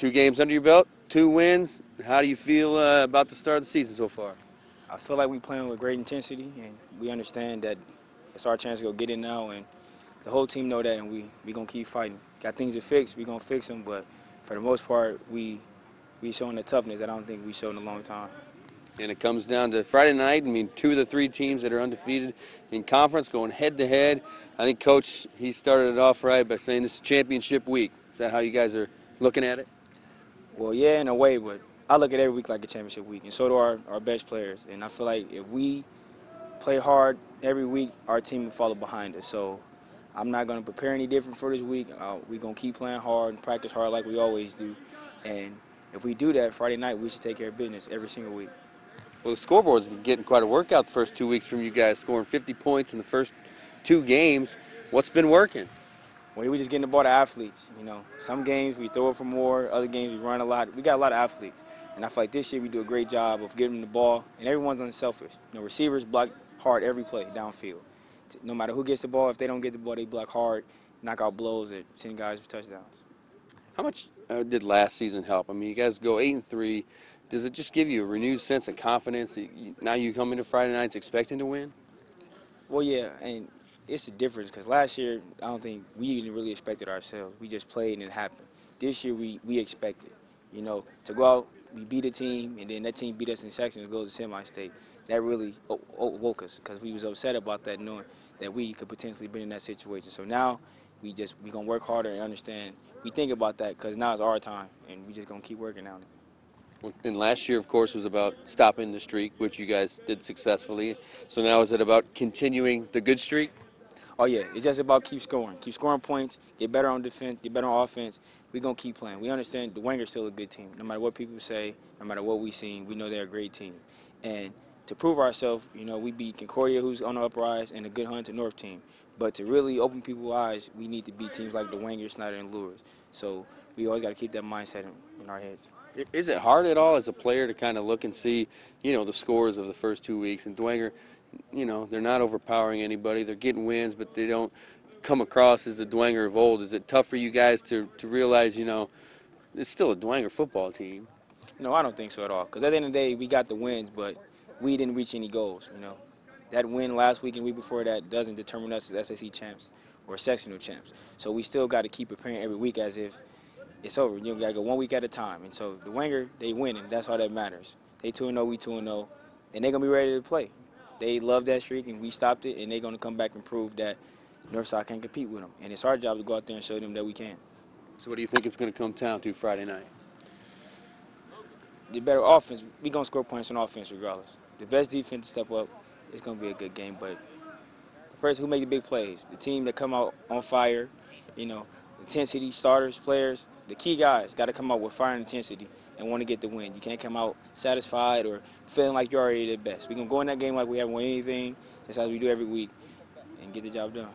two games under your belt, two wins. How do you feel uh, about the start of the season so far? I feel like we're playing with great intensity, and we understand that it's our chance to go get it now, and the whole team know that, and we we gonna keep fighting. Got things to fix, we're gonna fix them, but for the most part, we we showing the toughness that I don't think we showed in a long time. And it comes down to Friday night. I mean, two of the three teams that are undefeated in conference going head to head. I think Coach he started it off right by saying this is championship week. Is that how you guys are looking at it? Well, yeah, in a way, but I look at every week like a championship week, and so do our, our best players. And I feel like if we play hard every week, our team will follow behind us. So I'm not going to prepare any different for this week. Uh, we're going to keep playing hard and practice hard like we always do. And if we do that Friday night, we should take care of business every single week. Well, the scoreboard's been getting quite a workout the first two weeks from you guys, scoring 50 points in the first two games. What's been working? Well, we just getting the ball to athletes. You know, some games we throw it for more, other games we run a lot. We got a lot of athletes, and I feel like this year we do a great job of getting them the ball, and everyone's unselfish. You know, receivers block hard every play downfield. No matter who gets the ball, if they don't get the ball, they block hard, knock out blows at 10 guys for touchdowns. How much uh, did last season help? I mean, you guys go eight and three. Does it just give you a renewed sense of confidence that you, now you come into Friday nights expecting to win? Well, yeah, and it's a difference because last year I don't think we even really expected ourselves. We just played and it happened. This year we we expected, you know, to go out, we beat a team, and then that team beat us in section to go to semi-state. That really woke us because we was upset about that, knowing that we could potentially be in that situation. So now we just we gonna work harder and understand. We think about that because now it's our time, and we just gonna keep working on it. And last year, of course, was about stopping the streak, which you guys did successfully. So now is it about continuing the good streak? Oh yeah, it's just about keep scoring, keep scoring points, get better on defense, get better on offense. We're gonna keep playing. We understand the Dwenger still a good team. No matter what people say, no matter what we seen, we know they're a great team. And to prove ourselves, you know, we beat Concordia, who's on the uprise, and a good Huntington North team. But to really open people's eyes, we need to beat teams like the Dwenger, Snyder, and Luers. So we always got to keep that mindset in, in our heads. Is it hard at all as a player to kind of look and see, you know, the scores of the first two weeks? And Dwenger, you know, they're not overpowering anybody. They're getting wins, but they don't come across as the Dwenger of old. Is it tough for you guys to, to realize, you know, it's still a Dwenger football team? No, I don't think so at all. Because at the end of the day, we got the wins, but we didn't reach any goals, you know. That win last week and week before that doesn't determine us as SAC champs or sectional champs. So we still got to keep preparing every week as if it's over. You know, got to go one week at a time. And so the Dwenger, they win, and that's all that matters. They 2-0, we 2-0, and oh, they're going to be ready to play. They love that streak, and we stopped it, and they're going to come back and prove that Northside can compete with them. And it's our job to go out there and show them that we can. So what do you think it's going to come down to Friday night? The better offense, we're going to score points on offense regardless. The best defense step up, it's going to be a good game. But the person who make the big plays, the team that come out on fire, you know, intensity, starters, players, the key guys got to come out with fire and intensity and want to get the win. You can't come out satisfied or feeling like you're already the best. Going to go in that game like we haven't won anything, just as we do every week, and get the job done.